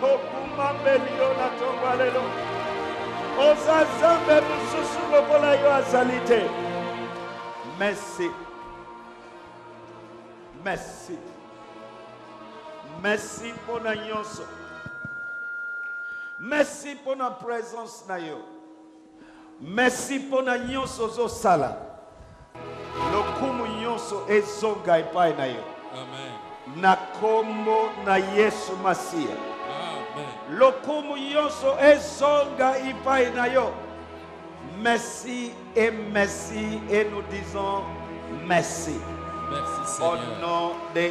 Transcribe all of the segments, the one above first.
tokumbambeli yo na ntongo ya lelo oza nzambe mosusu lokola yo azali te merci merci merci mpo na nyonso merci mpo na presence na yo Merci pona nyonso ozosala. Lokumu nyonso ezonga epai na yo. Amen. Na kombo na Yesu Masiya. Amen. Lokumu nyonso ezonga epai na yo. Merci et merci et nous disons merci. Merci Seigneur. Au nom de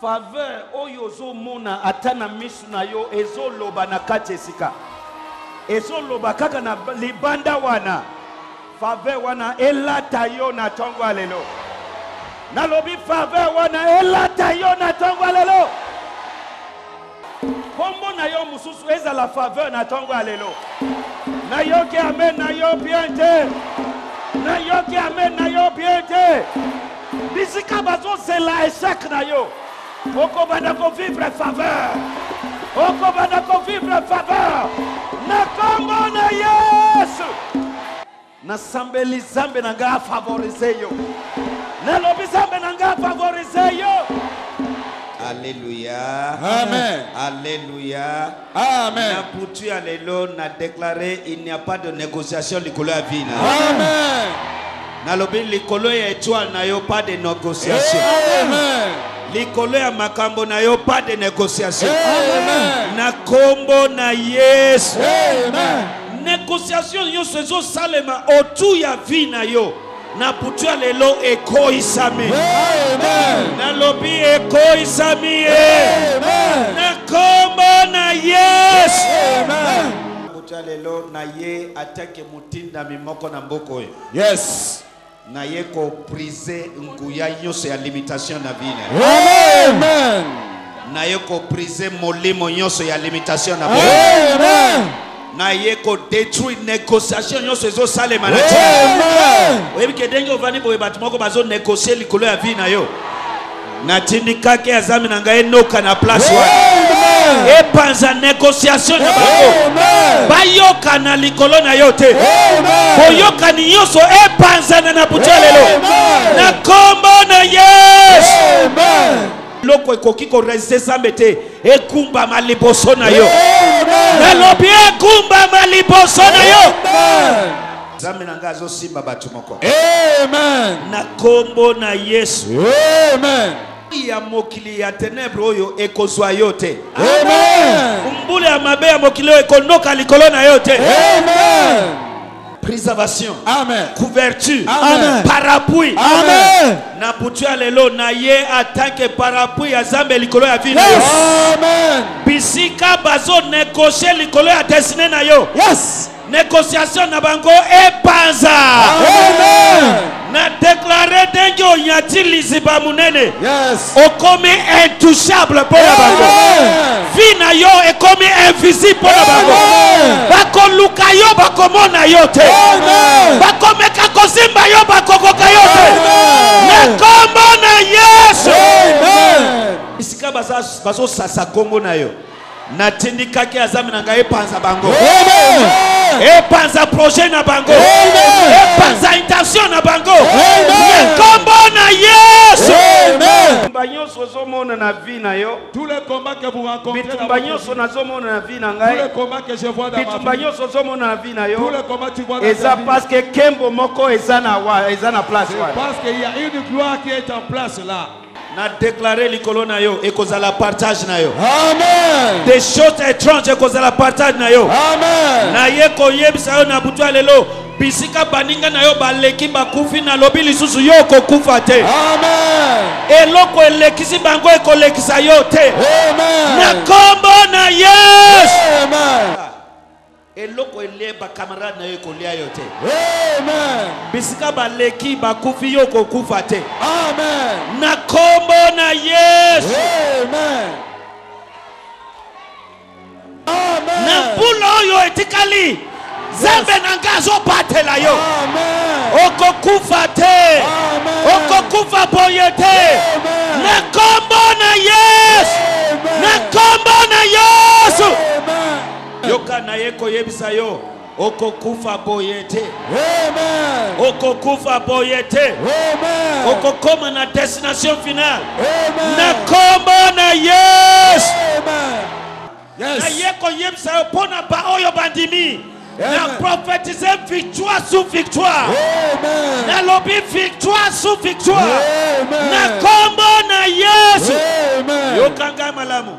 Faveur oyo ozo mona ata na misu na yo ezo loba na kati esika. Ezo loba kaka na libanda wana. Faveur wana elata yo na tongo ya lelo. Nalobi faveur wana elata yo na tongo ya lelo. Kombo na yo mosusu ezala faveur na tongo ya lelo. Nayoki amen na yo bien te. Nayoki amen na yo bien te. Bisika bazozela echec na yo. Okobanda ko vivre faveur. Okobanda ko vivre faveur. Na kombo na Yesu. Nasambeli Zambe na nga a favoriser yo. Nalobi Zambe na nga a favoriser yo. Alléluia. Amen. Alléluia. Amen. Na putu ya lelo na déclarer il n'y a pas de négociation likolo ya vie na. Amen. Nalobi likolo ya étoile na yo pas de négociation. Amen. likolo ya makambo na yo pas de négociation Amen. na kombo na yesu Amen. Negociation nyoso ezo salema autour ya vie na yo. Na butu ya lelo ekoisami. Amen. Na lobi ekoisami. Amen. Na kombo na Yesu. Amen. Butu ya lelo na ye atake motindami moko na mboko. Yes. Naye ko brise nguya nyonso ya limitation na vie na yo. Amen. Naye ko brise molimo nyonso ya limitation na vie. Amen. Naye ko detruire négociation nyonso ezo salema na Amen. Oyebi ke ndenge ovandi boye bato moko bazo négocier likolo ya vie na yo. natindikaki azami na ngai enoka na place wana epanza negociation na bango bayokana likolo na yo te boyokani nyonso epanzana na butu ya lelo na nkombo na yesu eloko ekoki koresiste zambe te ekumbama liboso na yo nalobi ekumbama liboso na yo Nzambe na ngai azosimba bato moko. Amen. Na kombo na Yesu. Amen. ya mokili ya tenebre oyo ekozwa yo te mbula ya mabe ya mokili oyo ekondoka likolo na yo te Amen. préservation amen couverture amen parapluie amen na butu ya lelo na ye atanke parapluie ya zambe likolo ya vino yes. amen bisika bazonegocie likolo ya destine na yo yes Negociation na bango epanza. Amen. Na déclarer ndenge onyati liziba munene. Yes. Okomi intouchable mpo na bango. Vie na yo ekomi invisible mpo na bango. Bakoluka yo bakomona yo te. Bakomeka kozimba yo bakokoka yo te. Na nkombo na Yesu. Esika bazosasa nkombo na yo. natindikaki ya zambe na ngai epanza bango epanza projet na bango epanza intention na bango na nkombo na yesu bitumba nyonso ozomona na vie na yo bitumba nyonso nazomona na vie na ngai bitumba nyonso ozomona na vie na yo eza parceke kembo moko eza na place wana Na declare likolo na yo ekozala partage na yo. Amen. Des choses étranges ekozala partage na yo. Amen. Na ye koyebisa yo na butu ya lelo bisika baninga na yo baleki bakufi nalobi lisusu yo okokufa te eloko elekisi bango ekolekisa yo te na nkombo na yesu Eloko elie ba camarade na yo ekolia yo te. Amen. Bisika baleki bakufi yo okokufa te. Amen. Na kombo na Yesu. Amen. Amen. Na mbula oyo etikali Nzambe na ngai azobatela yo. Amen. Okokufa te. Amen. Okokufa boye te. Amen. Na kombo na Yesu. Amen. Na kombo na Yesu. Amen. Yoka na ye koyebisa yo okokufa boye te okokufa boye te okokoma na destination finale na nkombo na yesu naye koyebisa yo mpo na baoyo bandimi na prophétise victoire sur victoire nalobi victoire sur victoire na nkombo na yesu yoka ngai malamu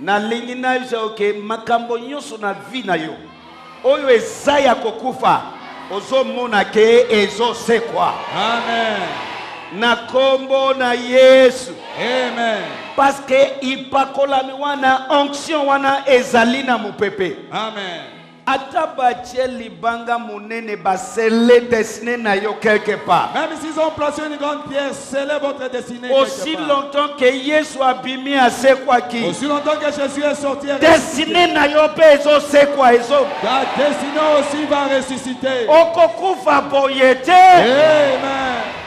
Nalingi nayebisa yo ke makambo nyonso na vie na yo oyo eza ya kokufa ozomona ke ezosekwa. Amen. Na kombo na Yesu. Amen. Parce que ipakolami wana onction wana ezali na mopepe. Amen. Ata batie libanga monene ba scelle destinee na yo quelque part. Même s'ils ont placé une grande pierre, scellez votre destinée Aussi quelque part. longtemps que Yesu abimi asekwaki. Aussi longtemps que Jésus est sorti, et Destinee na yo pe ezo sekwa ezo. ta destinée aussi va ressusciter. Okokufa boye te. Amen.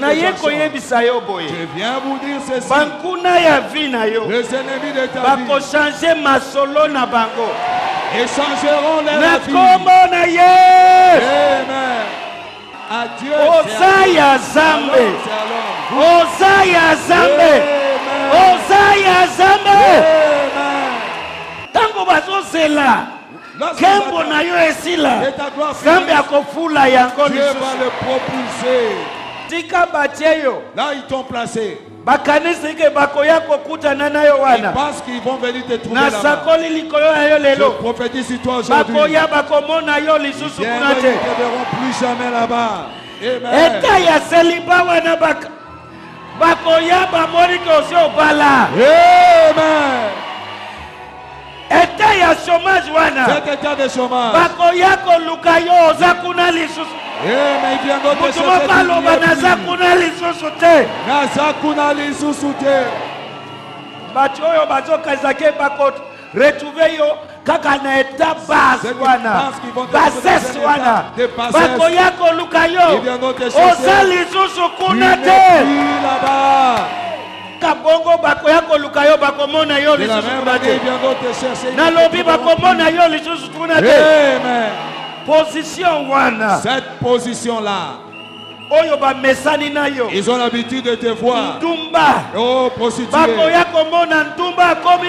naye koyebisa yo boye bankuna ya vi na yo bakochange masolo na bango na nkombo na ye oza ya zambe oza ya zambe oza ya zambe ntango bazozela Kembo na yo esila. Zambe akofula yango lisusu. Tika batie yo. Là ils t'ont placé. bakanisi ke bakoya kokutana na yo wana nasakoli likolo na yo lelo bakoya bakomona yo lisusu kuna te etat ya seliba wana bakoya bamoni ke osi obala Amen. Etat ya chômage wana. Cet état de chômage. Bakoya koluka yo oza kuna lisusu. Eh, mais il vient d'autre Moto moko aloba naza kuna lisusu te. Naza kuna lisusu te. Bato oyo bazokazisa ke bako retrouver yo kaka na eta base wana bases wana bakoya koluka yo oza lisusu kuna te kabongo bakoya koluka yo bakomona yo lisusu kuna te nalobi bakomona yo lisusu kuna te position wana cette position là oyo bamesani na yo ils ont l'habitude de te voir ntumba oh, bakoya komona ntumba akomi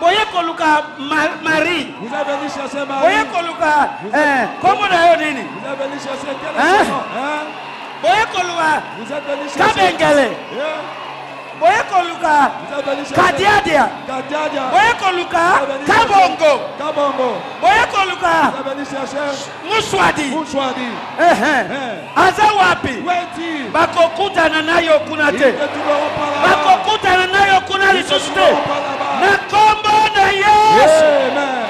boye koluka marie boye koluka nkombo eh, na yo nini eh? boye koluka kabengele boye koluka kadiadia boye koluka kabongo boye koluka Muswadi. Muswadi. Eh, eh. eh. Aza wapi? Weti. Bakokutana nayo kuna te. Bakokutana nayo kuna lisusu te. Na kombo na Yesu. Amen.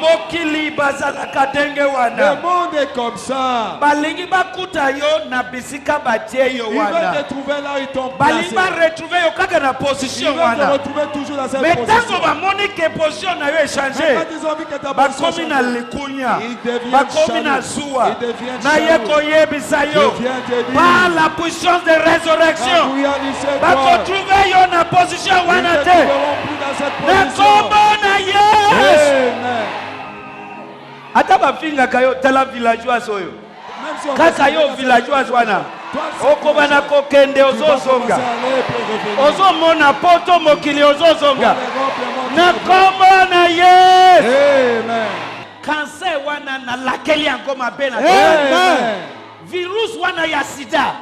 mokili bazalaka ndenge wana balingi bakuta yo na bisika batie yo wana balingi baretrouve yo kaka na position wana me ntango bamoni ke position na yo echange bakomi na likunya bakomi na zuwa naye koyebisa yo par la puissance de résurrection bakotrouve yo na position wana te na kombo na yesu ata bafingaka yo tala villageoise oyo kaka yo villageoise wana okoba na kokende ozozonga ozomona poto mokili ozozonga na nkombo na yesu kanser wana nalakeli yango mabe na virus wana ya sida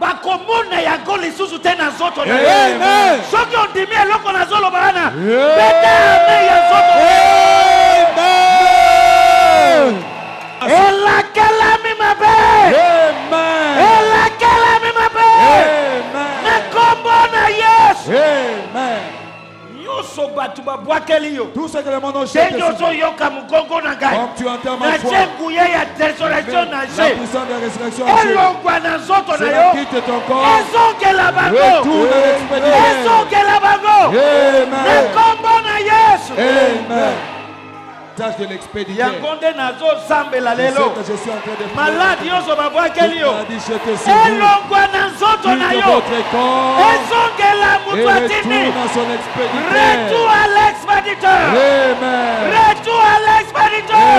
bakomona yango lisusu te na nzoto na yo soki ondimi eloko nazoloba wana beta ame ya nzoto elakelami mabe elakelami mabe na nkombo na yesu nyonso bato babwakeli yo ndenge ozoyoka mokongo na ngai natie nguya ya resurrection na je elongwa na nzoto na yo ezongela bango ezongela bango na nkombo na yesu Amen. tâche de l'expéditeur. yango nde nazozambela lelo maladi nyonso babwakeli yo elongwa na nzoto na yo ezongela moto atindi retour à l'expéditeur retour à l'expéditeur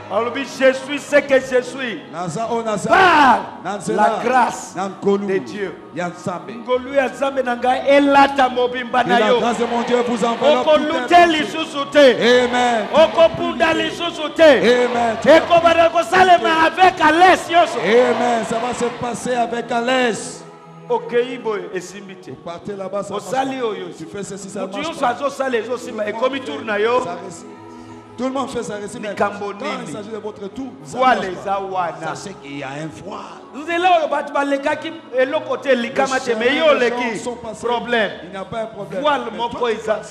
alobi je suis ce que je suis naza oyo naza par na nzela la grâce na nkolu de Dieu ya nzambe ngolu ya nzambe na ngai elata mobimba na yo okolute lisusu te okobunda lisusu te ekobanda kosalema avec alès nyonso okeyi boye esimbi te osali oyo motu nyonso azosala ezosimba ekomi tour na yo Tout le monde fait sa récime. Quand il s'agit de votre tour, voile eza wana. Sachez qu'il y a un voile. nzela oyo bato balekaki eloko te likama te mais yo oleki problème voile moko eza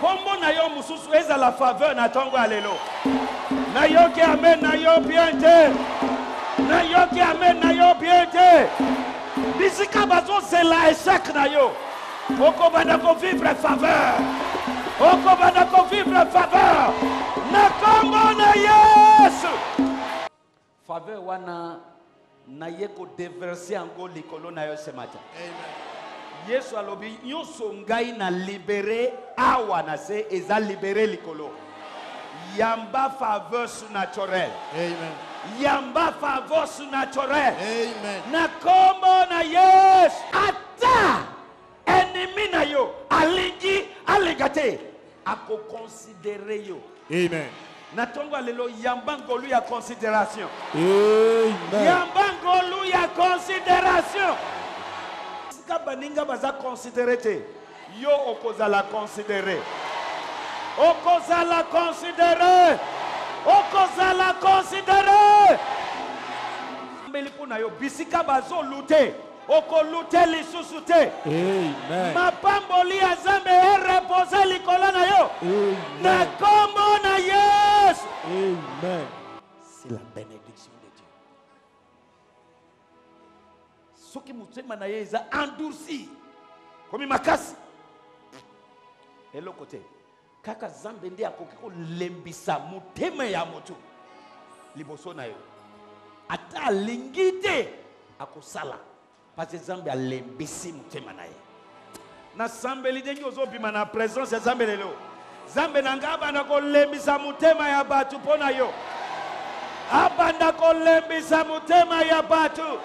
Kombo na yo mosusu ezala faveur na tongo ya lelo. Nayoki amen na yo bien te. Nayoki amen na yo bien te. Bisika bazozela echec na yo. Okobanda ko vivre faveur. Okobanda ko vivre faveur. Na kombo na Yesu. Faveur wana na ye ko deverser yango likolo na yo ce matin. Amen. Yesu alobi nyonso ngai na libere awa na se eza libere likolo. Yamba faveur surnaturelle. Amen. Yamba faveur surnaturelle. Amen. Na kombo na Yesu. Ata Ennemi na yo alingi alinga te ako considérer yo. Amen. Na tongo lelo yamba ngolu ya considération. Amen. Yamba ngolu ya considération. Sika baninga baza considérer te. Yo okozala considérer. Okozala considérer. Okozala considérer. Mbeli pona yo bisika bazolute. okolute lisusu te Amen. mapamboli ya nzambe erepoze likolo na yo na Amen. nkombo na yesu Amen. c'est la bénédiction de dieu soki motema na ye eza endurci komi makasi eloko te Kaka Zambe nde akoki kolembisa motema ya moto liboso na yo. Ata alingi te akosala parce Zambe alembisi motema na ye. Nasambeli ndenge ozobima na presence ya Zambe lelo. Zambe na ngai abanda kolembisa motema ya bato mpo na yo. Abanda kolembisa motema ya bato.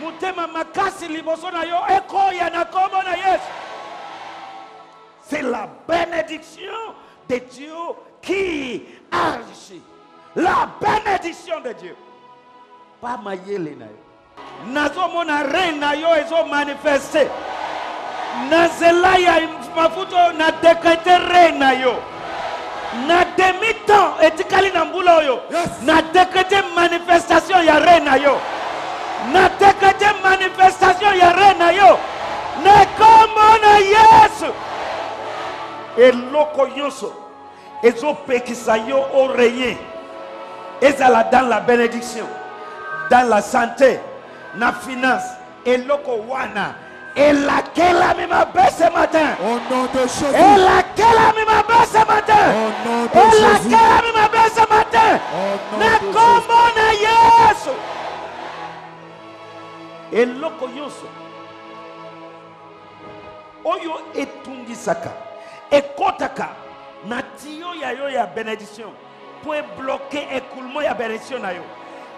Motema makasi liboso na yo ekoya na kombo na Yesu. C'est la bénédiction de Dieu qui agit. La bénédiction de Dieu. Pas mayele na yo. Nazomona reine na yo ezo manifester. Na zela ya mafuta na décréter reine na yo. na demi temps etikali na mbula oyo yes. na decrete manifestation ya re na yo na decrete manifestation ya re na yo na nkombo na yesu eloko nyonso ezopekisa yo oreye ezala dans la bénédiction dans la santé na finance Eloko wana elakelami mabe ce matin. Au nom de Jésus. Elakelami mabe ce matin. Au nom de Jésus. Elakelami mabe ce matin. Au nom Na de kombo na Yesu. Eloko nyonso oyo etungisaka ekotaka na tiyo ya yo ya benediction mpo ebloke ekulmo ya beresio na yo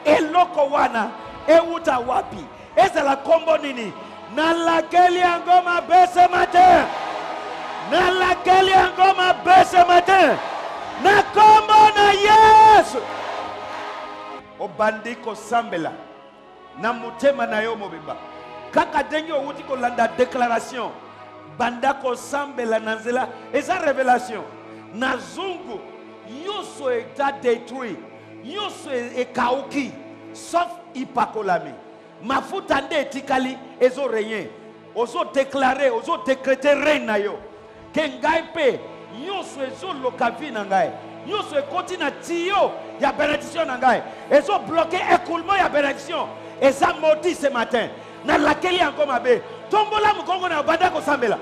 eloko wana ewuta wapi ezala nkombo nini nalakeli yango mabe ce matin nalakeli yango mabe ce matin na nkombo na yesu obandi kosambela na motema na yo mobimba kaka ndenge owuti kolanda déclaration banda kosambela na nzela eza révélation na zungu nyonso eta détruit nyonso e-, ekauki sauf ipakolami mafuta nde etikali ezo regne ozo déclare ozo décrete reine na yo ke ngai mpe nyonso ezoloka vi na ngai nyonso ekoti na tiyo ya benediction na ngai ezobloke ecoulement ya benediction eza modi ce matin nalakeli yango mabe tombola mokongo na yo banda kosambela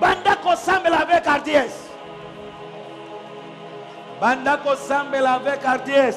banda kosambela avec ardies banda kosambela avec ardies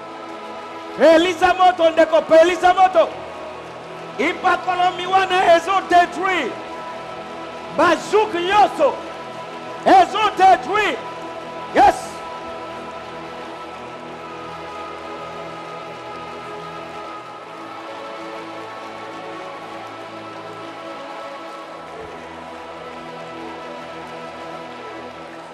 Pelisa moto ndeko, pelisa moto. Ipakolomi wana ezo detruire bazouk nyonso, ezo detruire yes.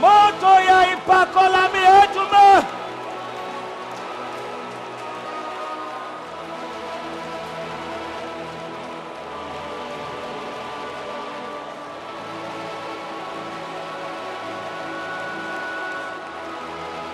moto ya ipakolami etume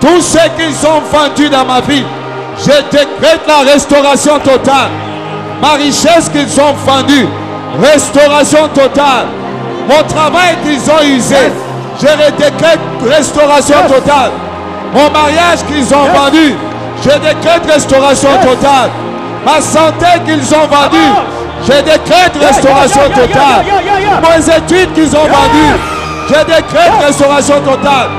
tous ceux qui sont vendus dans ma vie je décrète la restauration totale ma richesse qu'ils ont vendue restauration totale mon travail qu'ils ont usé je décrète restauration totale mon mariage qu'ils ont vendu, je décrète restauration totale. Ma santé qu'ils ont vendue, ah, ah. je décrète restauration totale. Mes études qu'ils ont vendues, je décrète restauration totale.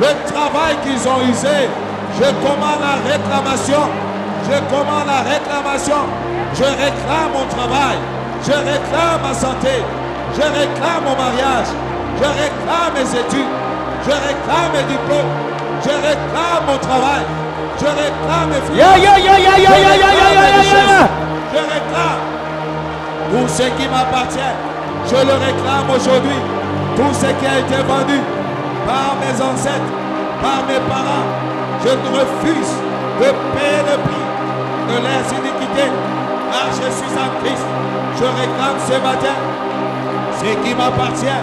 le travail qu'ils ont usé. Je commande la réclamation, je commande la réclamation, je réclame mon travail, je réclame ma santé, je réclame mon mariage, je réclame mes études, je réclame mes diplômes, je réclame mon travail. Je réclame, Je réclame tout ce qui m'appartient. Je le réclame aujourd'hui. Tout ce qui a été vendu par mes ancêtres, par mes parents. Je refuse de payer le prix de leurs iniquités. Car je suis en Christ. Je réclame ce matin ce qui m'appartient.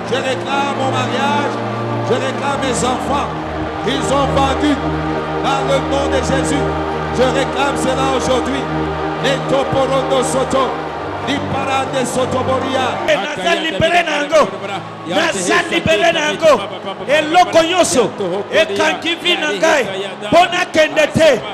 Je réclame mon mariage, je réclame mes enfants. Ils ont vendu par le nom de Jésus. Je réclame cela aujourd'hui. Les toporondo soto, les parades sotoboria. naza libere na yango naza libere na yango eloko nyonso ekangi vi na ngai mpo nakende te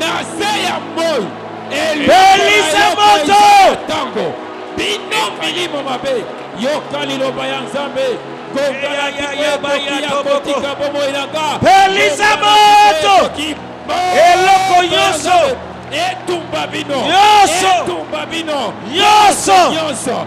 Na se ya moi elisa moto tango bino milimo mabe yoka liloba ya Nzambe kotika bomoi na nga elisa moto eloko nyonso etumba bino nyonso etumba bino nyonso nyonso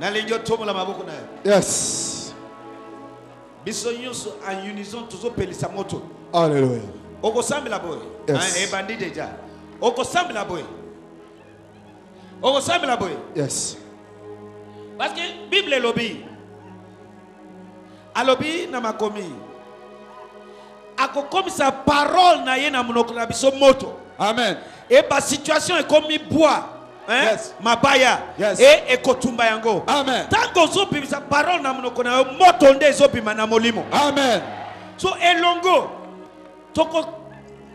nalingi otomola maboko na yo yes biso nyonso en unison tozopelisa moto alleluya okosambela boye yes. Ah, ebandi deja okosambela boye okosambela boye yes parce que bible elobi Alobi na makomi. Akokomisa parole na ye na monoko na biso moto. Amen. Et ba situation ekomi bois. Hein? Yes. Mabaya. Yes. Et ekotumba yango. Amen. Tango ozobimisa parole na monoko na yo moto nde ezobima na molimo. Amen. So elongo Toko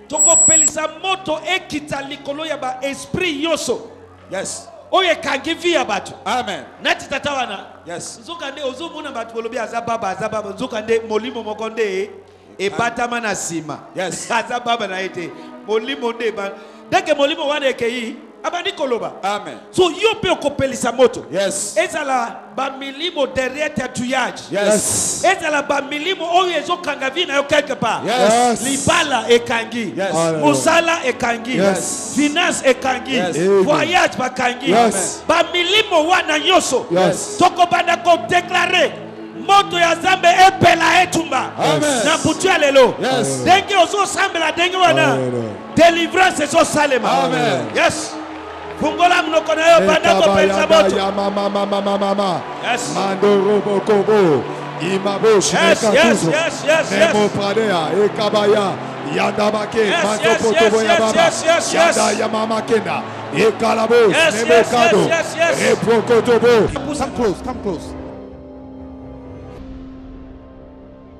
tokopelisa moto ekita likolo ya ba esprit nyonso yes oyo ekangi vi ya bato amen nati tata wana yes nzoka nde ozomona bato bolobi aza baba aza baba nzoka nde molimo moko nde ebatama na nsima yes aza baba na ye te molimo nde Dès que molimo wana ekei, abandi koloba. Amen. So yo mpe okopelisa moto. Yes. Ezala ba milimo derrière ta tuage. Yes. Ezala ba milimo oyo ezokanga vie na yo quelque part. Yes. Libala ekangi. Yes. Mosala ekangi. Yes. Finance ekangi. Yes. Voyage bakangi. Yes. Ba milimo wana nyonso. Yes. Tokobanda ko déclarer moto ya zambe epela etumba na butu ya lelo ndenge ozosambela ndenge wana Delivrance ezo salema. Amen. Yes. Fungola mnoko na yo banda ko pensa moto. Ya mama mama mama mama. Yes. Mandoro bokobo. Imabo shikatuzo. Yes, yes, yes, yes, yes. Memo pradea ekabaya. Yanda make yes, mato yes, potobo yes, ya baba. Yes, yes, yes, yes. Yanda ya mama kenda. Ekalabo. Yes, Memo yes, kado. Yes, yes, yes, yes. Epo kotobo. Come close, come close.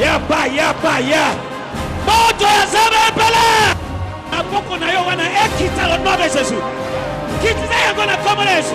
yaba yaba ya moto ya zamba epele maboko na yo wana ekita lo nom de jésus kitisa yango na kombo na yesu